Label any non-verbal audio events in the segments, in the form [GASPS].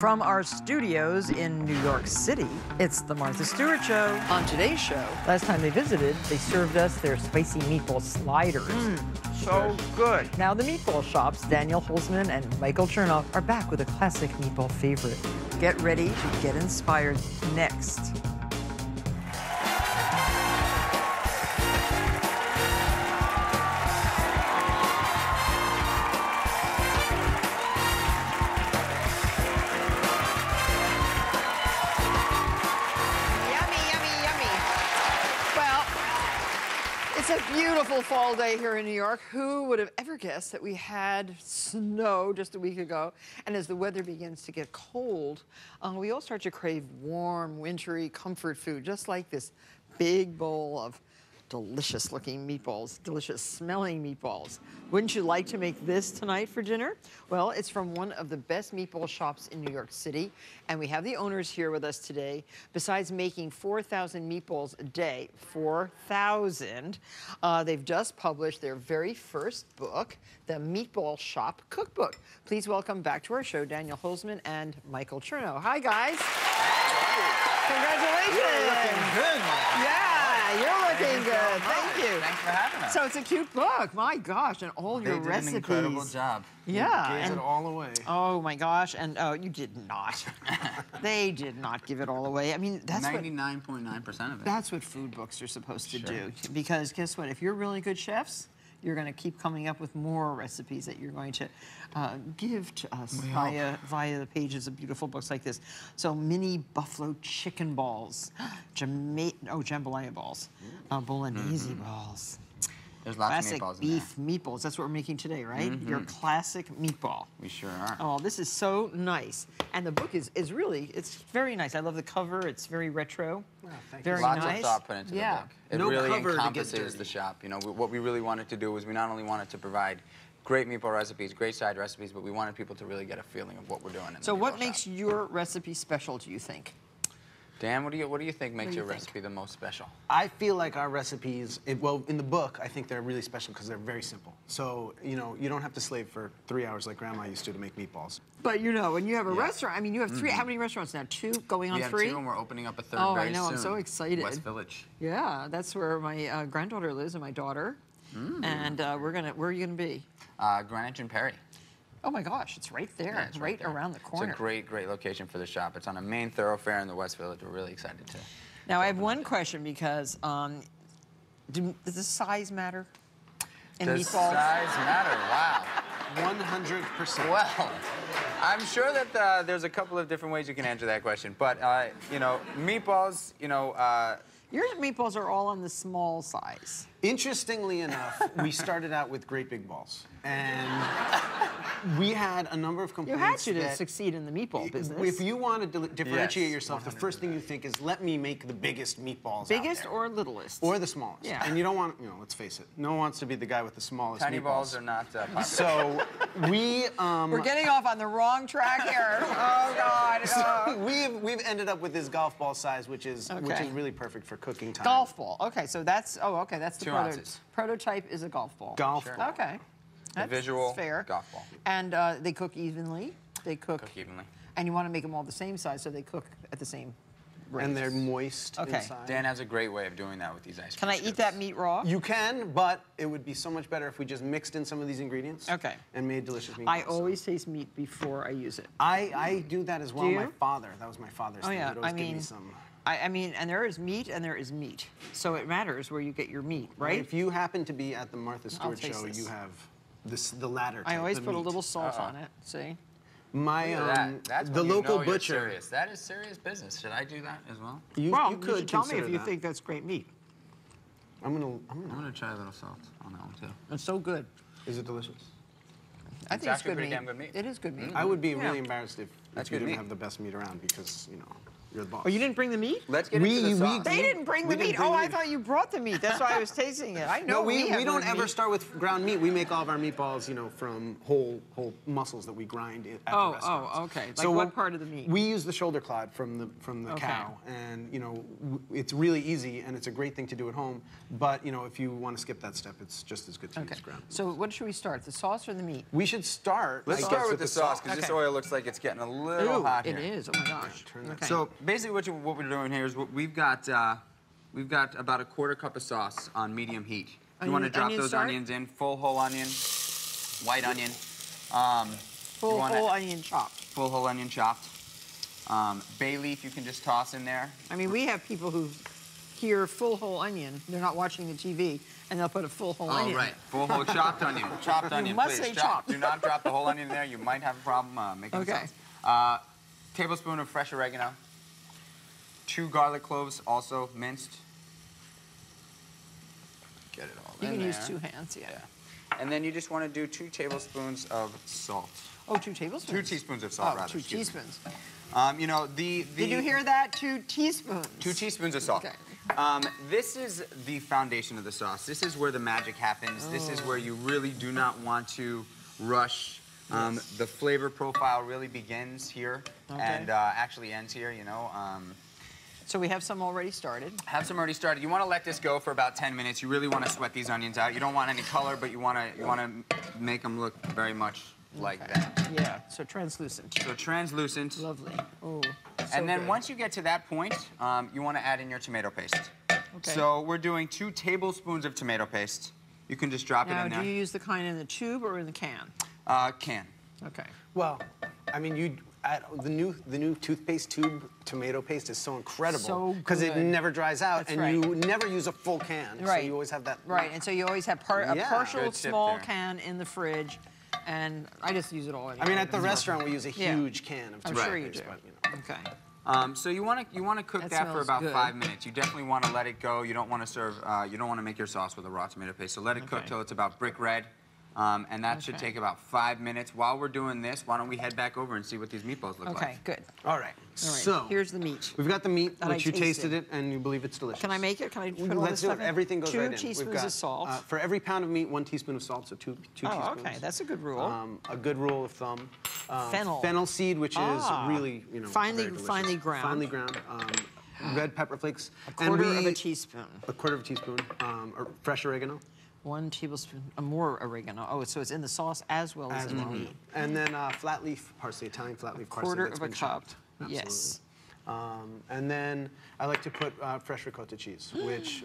From our studios in New York City, it's the Martha Stewart Show. On today's show, last time they visited, they served us their spicy meatball sliders. Mm. so good. Now the meatball shops, Daniel Holzman and Michael Chernow, are back with a classic meatball favorite. Get ready to get inspired next. It's a beautiful fall day here in New York. Who would have ever guessed that we had snow just a week ago? And as the weather begins to get cold, uh, we all start to crave warm, wintry comfort food, just like this big bowl of delicious looking meatballs, delicious smelling meatballs. Wouldn't you like to make this tonight for dinner? Well, it's from one of the best meatball shops in New York City, and we have the owners here with us today. Besides making 4,000 meatballs a day, 4,000, uh, they've just published their very first book, The Meatball Shop Cookbook. Please welcome back to our show Daniel Holzman and Michael Chernow. Hi, guys. Congratulations. You're looking Good, Yeah, you're looking good. Thank you. Thanks for having us. So it's a cute book. My gosh, and all they your did recipes. an incredible job. Yeah. Gave and- it all away. Oh my gosh, and oh, you did not. [LAUGHS] they did not give it all away. I mean, that's what Ninety-nine point nine percent of it. that's what food books are supposed to Sure. do. Because guess what? If you're really good chefs, you're going to keep coming up with more recipes that you're going to uh, give to us via via the pages of beautiful books like this. So mini buffalo chicken balls, [GASPS] Jama- oh jambalaya balls, uh, bolognese balls. There's lots Classic of meatballs in there. beef meatballs. That's what we're making today, right? Mm-hmm. Your classic meatball. We sure are. Oh, this is so nice. And the book is, is really, it's very nice. I love the cover. It's very retro. Oh, thank you. very Lots nice. of thought put into yeah. the book. It No really cover to get encompasses the shop. You know, what we really wanted to do was we not only wanted to provide great meatball recipes, great side recipes, but we wanted people to really get a feeling of what we're doing. In So the what makes shop. your recipe special, do you think? Dan? What do you what do you think makes do you your think? recipe the most special? I feel like our recipes, it, well, in the book, I think they're really special because they're very simple. So, you know, you don't have to slave for three hours like Grandma used to to make meatballs. But you know, when you have a Yeah. restaurant, I mean, you have 3 How many restaurants now? Two going on we have three? two, and we're opening up a third Oh, I very know, I'm so excited. West Village. Yeah, that's where my uh, granddaughter lives and my daughter. Mm. And uh, we're gonna, where are you gonna be? Uh, Greenwich and Perry. Oh my gosh, it's right there, Yeah, it's right, there. around the corner. It's a great, great location for the shop. It's on a main thoroughfare in the West Village. We're really excited to. Now I have one question because um, do, does the size matter in Does meatballs? size matter? Wow. 100%. Well, I'm sure that uh, there's a couple of different ways you can answer that question, but uh, you know, meatballs. You know, uh, Your meatballs are all on the small size. Interestingly enough, we started out with great big balls. And we had a number of complaints. You complaints had to, to succeed in the meatball business. If you want to deli- differentiate Yes, yourself, the first thing you think is, let me make the biggest meatballs out biggest there." or littlest? Or the smallest. Yeah. And you don't want, you know, let's face it, no one wants to be the guy with the smallest tiny meatballs. balls are not uh, popular. So we um, We're getting off on the wrong track here. [LAUGHS] oh God. oh. we've we've ended up with this golf ball size, which is which is really perfect for cooking time. Golf ball. Okay, so that's oh okay, that's the Two proto- ounces. prototype is a golf ball. Golf Sure. ball. Okay. That's, visual that's fair. golf ball. And uh, they cook evenly. They cook, Cook evenly. and you want to make them all the same size so they cook at the same rate. And they're moist Okay. inside. Dan has a great way of doing that with these ice cream Can cream I eat that meat raw? You can, but it would be so much better if we just mixed in some of these ingredients. Okay. And made delicious meatballs. I always taste meat before I use it. I, I do that as well. Do My father, that was my father's Oh thing. yeah, He'd always I give mean, me some. I, I mean, and there is meat and there is meat, so it matters where you get your meat, right? If you happen to be at the Martha Stewart show, this. you have this the latter. I always the put a little salt Uh-oh. on it. See? My um, that. The local butcher. serious. That is serious business. Should I do that as well? You, well, you could should tell me consider if you that. think that's great meat. I'm gonna. I'm I'm gonna. gonna try a little salt on that one too. It's so good. Is it delicious? I It's think it's good pretty meat. damn good meat. It is good meat. I would be Yeah. really embarrassed if, if you didn't meat. have the best meat around because you know. You're the boss. Oh, you didn't bring the meat? Let's get We- into the we- sauce. They didn't bring We the didn't meat. bring oh, the I thought you brought the meat. That's why I was tasting it. I [LAUGHS] know No, we, have we don't ever meat. start with ground meat. We make all of our meatballs, you know, from whole whole muscles that we grind at Oh, the restaurants. oh, okay. Like what part of the meat? We use the shoulder clod from the from the Okay. cow, and you know, it's really easy and it's a great thing to do at home. But you know, if you want to skip that step, it's just as good to Okay. use ground. So what should we start? The sauce or the meat? We should start. Let's I start guess, with the sauce because this oil looks like it's getting a little Ooh, hot it here. is. Oh my gosh. Turn that- So basically, what, you, what we're doing here is what we've got. Uh, we've got about a quarter cup of sauce on medium heat. You want to drop those start? onions in, full whole onion, white onion, um, full whole onion chopped. full whole onion chopped. Um, bay leaf you can just toss in there. I mean, we have people who hear full whole onion. They're not watching the TV, and they'll put a full whole Oh, onion. right. Full whole chopped onion. [LAUGHS] Chopped onion, must please. say Chop- chopped. Do not drop the whole onion in there. You might have a problem uh, making Okay. sauce. Uh, tablespoon of fresh oregano. Two garlic cloves, also minced. Get it all You in can use two hands, yeah. And then you just want to do two tablespoons of salt. Oh, two tablespoons. Two teaspoons of salt, Oh, rather. two excuse teaspoons. Um, you know the, the. Did you hear that? Two teaspoons. Two teaspoons of salt. Okay. Um, this is the foundation of the sauce. This is where the magic happens. This is where you really do not want to rush. Um, Yes. The flavor profile really begins here Okay. and uh, actually ends here. You know, um, So we have some already started. have some already started. You want to let this go for about 10 minutes. You really want to sweat these onions out. You don't want any color, but you want to you want to make them look very much like Okay. that. Yeah. So translucent. So translucent. Lovely. Oh. so and then once you get to that point, um, you want to add in your tomato paste. Okay. So we're doing two tablespoons of tomato paste. You can just drop it in Now, in do you use the kind in the tube or in the can? Uh, can. Okay. Well, I mean, you add, the new the new toothpaste tube tomato paste is so incredible So because it never dries out, That's and right. you never use a full can. Right. So you always have that. Right, and so you always have part, a Yeah. partial Good small there. can in the fridge, and I just use it all. I mean, at the restaurant we use a Yeah. huge can of I'm tomato sure you paste, do. but, you know. Okay. Um, so you want to you want to cook That that, for about good. five minutes. You definitely want to let it go. You don't want to serve. Uh, you don't want to make your sauce with a raw tomato paste. So let it cook Okay. till it's about brick red, um, and that should take about five minutes. While we're doing this, why don't we head back over and see what these meatballs look Okay, like? Okay, good. All right. All right. So here's the meat. we've got the meat, That I which you tasted tasted. it, and you believe it's delicious. Can I make it? Can I put all Let's this do stuff it. in? Everything goes Two right in. We've teaspoons got, of salt. Uh, for every pound of meat, one teaspoon of salt, so two, two Oh, teaspoons. okay, that's a good rule. Um, a good rule of thumb. Uh, Fennel. Fennel seed, which Ah. is really, you know, Finely- finely ground. Finely ground. Um, red pepper flakes. a quarter and we, of a teaspoon. A quarter of a teaspoon. Um, or fresh oregano. One tablespoon, uh, more oregano. Oh, so it's in the sauce as well as, as in well. the meat. And then uh, flat leaf parsley, Italian flat leaf parsley. Quarter that's of a been cup. chopped. Yes. Um, and then I like to put uh, fresh ricotta cheese, [GASPS] which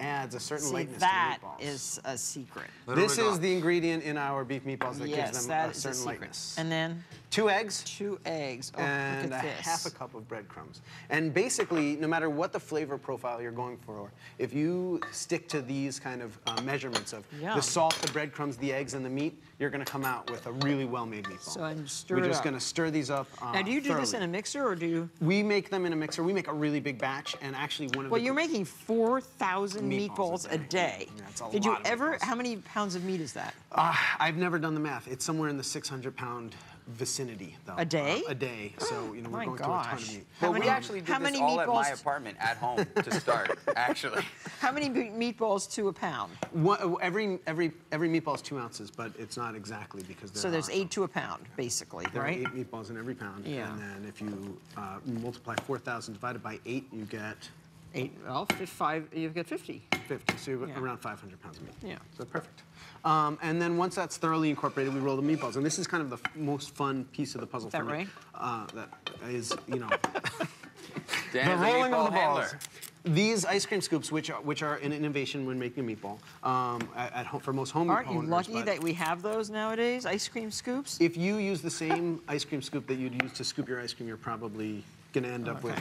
adds a certain See, lightness that to meatballs. is a secret. Little This ricotta. is the ingredient in our beef meatballs that yes, gives them that a is a certain lightness. And then Two eggs two eggs. Oh, and a half a cup of breadcrumbs. And basically, no matter what the flavor profile you're going for, if you stick to these kind of uh, measurements of Yum. the salt, the breadcrumbs, the eggs, and the meat, you're going to come out with a really well-made meatball. So I'm stir We're just going to stir these up. Uh, Now, do you do this in a mixer or do you? We make them in a mixer. We make a really big batch, and actually one of Well, you're making 4,000 Meatballs meatballs, a a day. Yeah, it's a Did you ever? meatballs. How many pounds of meat is that? Uh, I've never done the math. It's somewhere in the 600 pound vicinity, though. A day? Uh, a day. So you know we're My going through a ton of meat. How Well, many- we actually how did this many all at my apartment at home to [LAUGHS] start, actually. How many meatballs to a pound? One, every every every meatball is two ounces, but it's not exactly because there So there's are eight to a pound, basically, There right? are eight meatballs in every pound. Yeah. And then if you uh, multiply 4,000 divided by eight, you get Eight. Well, five. You've got 50. 50. So you're Yeah. around 500 pounds of meat. Yeah. So perfect. Um, and then once that's thoroughly incorporated, we roll the meatballs. And this is kind of the f- most fun piece of the puzzle Is that for me. right? Uh, that is, you know, [LAUGHS] Dan the rolling of meatball the balls. These ice cream scoops, which are, which are an innovation when making a meatball, um, at, at home, for most home Aren't you owners, lucky that we have those nowadays? Ice cream scoops? if you use the same ice cream scoop that you'd use to scoop your ice cream, you're probably going to end up with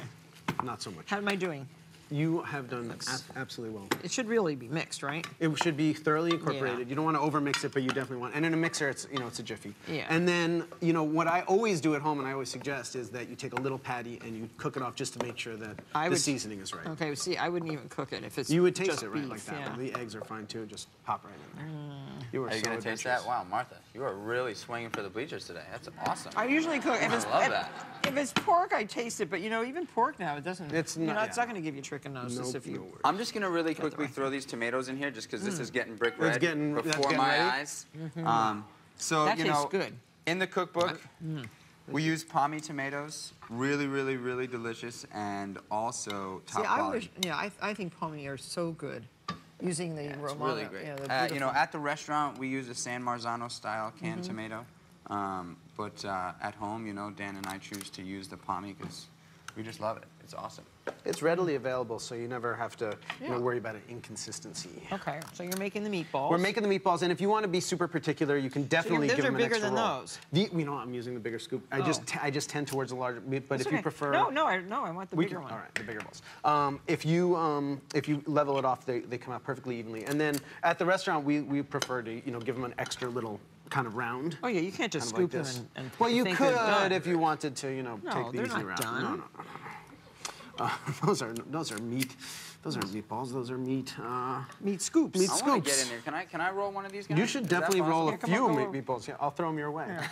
not so much. How am I doing? You have done ab- absolutely well. It should really be mixed, right? It should be thoroughly incorporated. Yeah. You don't want to overmix it, but you definitely want. And in a mixer, it's you know it's a jiffy. Yeah. And then you know what I always do at home, and I always suggest is that you take a little patty and you cook it off just to make sure that I the would- seasoning is right. Okay, see, I wouldn't even cook it if it's You would taste just it right beef, like that. Yeah. The eggs are fine too. Just pop right in there. Mm. You are, Are you so going to taste that? Wow, Martha, you are really swinging for the bleachers today. That's awesome. I usually cook if I it's love if, that. if it's pork, I taste it, but you know, even pork now, it doesn't. It's you not- know, it's not going to give you trichinosis Nope, if you. no. I'm just gonna really quickly throw these tomatoes in here, just because this is getting brick Mm. It's red getting- before getting my ready? eyes. Um, so That you tastes know, good. in the cookbook, we use Pomì tomatoes. Really, really, really delicious, and also top See, I quality. wish. Yeah, I, I think Pomì are so good. Using the It's Romano. really great. Yeah, uh, you know, at the restaurant, we use a San Marzano style canned Mm-hmm. tomato. Um, but uh, at home, you know, Dan and I choose to use the Pomì because we just love it. It's awesome. It's readily available, so you never have to you know, worry about an inconsistency. Okay, so you're making the meatballs. We're making the meatballs, and if you want to be super particular, you can definitely those give them an bigger extra than roll. those. The, you know, I'm using the bigger scoop. I Oh. just I just tend towards the larger meat, but That's if you prefer, No, no, I, no, I want the bigger can, one. all right, the bigger balls. Um, if you um, if you level it off, they, they come out perfectly evenly. And then at the restaurant, we, we prefer to you know give them an extra little kind of round. Oh yeah, you can't just kind of scoop like them and, and well, you could if you wanted to, you know, No, take the they're easy not route. done. No, no, no, no. Uh, [LAUGHS] those are those are meat. Those aren't meatballs. Those are meat. Uh, meat scoops. Meat I want to get in there. Can I? Can I roll one of these guys? you should Is definitely roll a? Yeah, few on, meat meatballs. Yeah, I'll throw them your way. [LAUGHS]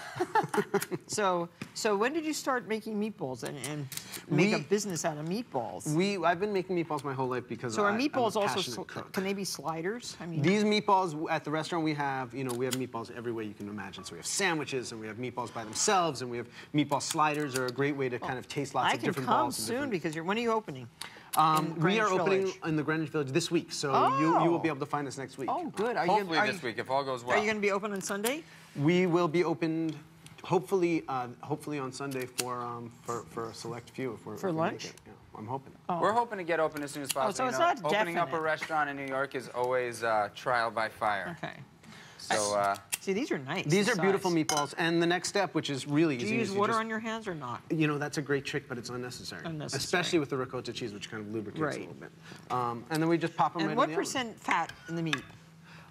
So, so when did you start making meatballs and, and make a business out of meatballs? We I've been making meatballs my whole life because so I, are meatballs I'm a also passionate sl- cook. can they be sliders? I mean, These meatballs at the restaurant we have, you know, we have meatballs every way you can imagine. So we have sandwiches and we have meatballs by themselves and we have meatball sliders are a great way to kind of taste lots I of can different come balls. and soon different- because you're. When are you opening? Um, we are opening Village? in the Greenwich Village this week, so you, you will be Oh. able to find us next week. Oh, good. Are you? Hopefully are this you, week, if all goes well. Are you going to be open on Sunday? We will be opened, hopefully, uh, hopefully on Sunday for um, for, for a select few. If we're For if make lunch? it. Yeah, I'm hoping. We're hoping to get open as soon as possible. so You it's know, not opening up a restaurant in New York is always uh, trial by fire. Okay. So uh, See, these are nice. These the are beautiful meatballs, and the next step, which is really Do easy, you is use water just, on your hands or not? You know, that's a great trick, but it's unnecessary. Unnecessary. Especially with the ricotta cheese, which kind of lubricates Right. a little bit. Um, and then we just pop them And right what in the oven. percent fat in the meat?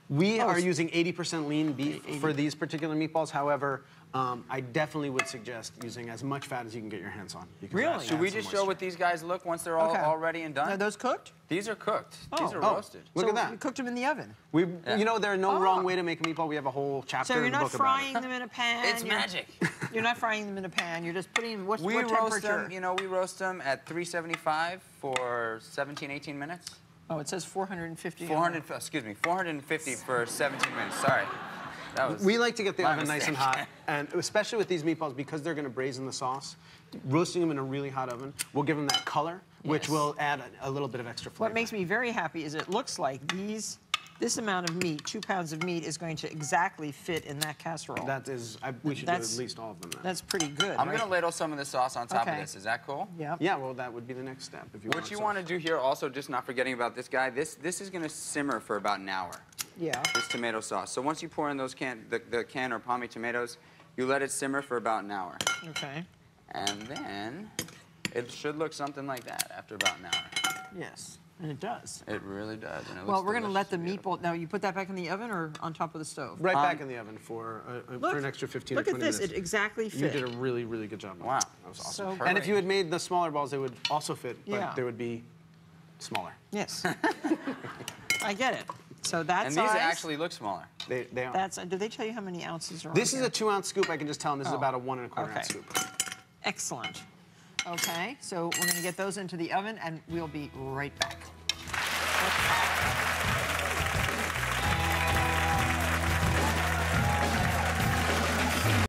We Oh, are using 80% lean beef 80. for these particular meatballs. However, um, I definitely would suggest using as much fat as you can get your hands on. because that Really? should we just show what these guys look once they're all, Okay. all ready and done? Are those cooked? These are cooked. These Oh. are Oh, roasted. Look so at that. You cooked them in the oven. We, Yeah. You know, there's no Oh. wrong way to make a meatball. We have a whole chapter So you're in the not book frying about it. them in a pan. It's you're- magic. [LAUGHS] You're not frying them in a pan. You're just putting what, We what roast temperature? them, you know, we roast them at 375 for 17, 18 minutes. oh, it says 450. 400. excuse me, 450 for 17 minutes. Sorry. That was We like to get the my oven nice and hot, [LAUGHS] and especially with these meatballs, because they're going to braise in the sauce, roasting them in a really hot oven will give them that color, which will add a, a little bit of extra flavor. What makes me very happy is it looks like these, this amount of meat, two pounds of meat, is going to exactly fit in that casserole. That is, I, we should That's- do at least all of them. Then. That's pretty good. I'm right? going to ladle some of the sauce on top Okay. of this. Is that cool? Yeah. Yeah, well, that would be the next step. If you What you want to do here, also, just not forgetting about this guy, this, this is going to simmer for about an hour. Yeah. this tomato sauce. So once you pour in those can, the, the can or Pomì tomatoes, you let it simmer for about an hour. Okay. And then it should look something like that after about an hour. Yes. And it does. It really does. And it Well, looks we're going to let the meatball. Now, you put that back in the oven or on top of the stove? Right Um, back in the oven for, uh, uh, Look, for an extra 15 look at 20 this. minutes. It exactly you did a really, really good job. Wow. that. That was awesome. So and if you had made the smaller balls, they would also fit, but Yeah. they would be smaller. Yes. [LAUGHS] [LAUGHS] I get it. So that's And these actually look smaller. They, they are. That's, did they tell you how many ounces are This is here? a two ounce scoop. I can just tell them this oh. is about a one and a quarter okay. ounce scoop. Excellent. Okay, so we're gonna get those into the oven and we'll be right back.